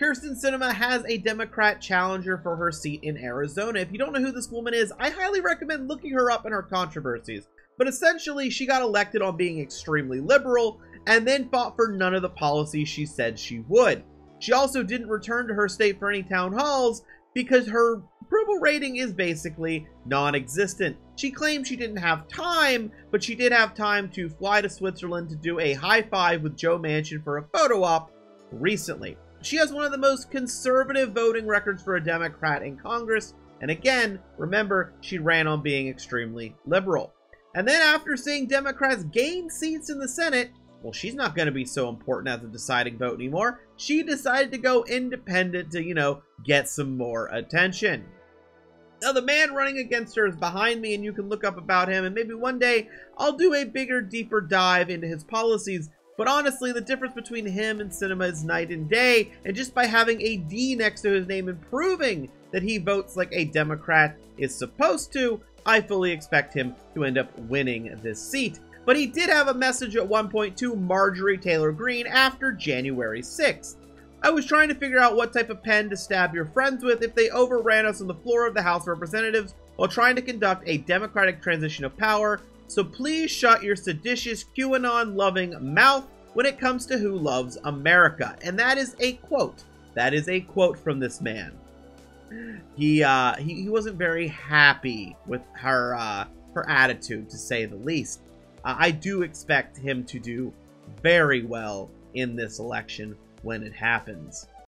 Kyrsten Sinema has a Democrat challenger for her seat in Arizona. If you don't know who this woman is, I highly recommend looking her up and her controversies. But essentially, she got elected on being extremely liberal and then fought for none of the policies she said she would. She also didn't return to her state for any town halls because her approval rating is basically non-existent. She claimed she didn't have time, but she did have time to fly to Switzerland to do a high five with Joe Manchin for a photo op recently. She has one of the most conservative voting records for a Democrat in Congress, and again, remember, she ran on being extremely liberal. And then after seeing Democrats gain seats in the Senate, well, she's not going to be so important as a deciding vote anymore. She decided to go independent to, you know, get some more attention. Now, the man running against her is behind me, and you can look up about him, and maybe one day I'll do a bigger, deeper dive into his policies. But honestly, the difference between him and Sinema is night and day, and just by having a D next to his name and proving that he votes like a Democrat is supposed to, I fully expect him to end up winning this seat. But he did have a message at one point to Marjorie Taylor Greene after January 6th. I was trying to figure out what type of pen to stab your friends with if they overran us on the floor of the House of Representatives while trying to conduct a democratic transition of power, so please shut your seditious QAnon-loving mouth when it comes to who loves America. And that is a quote. That is a quote from this man. He uh, he, he wasn't very happy with her uh, her attitude, to say the least. Uh, I do expect him to do very well in this election when it happens.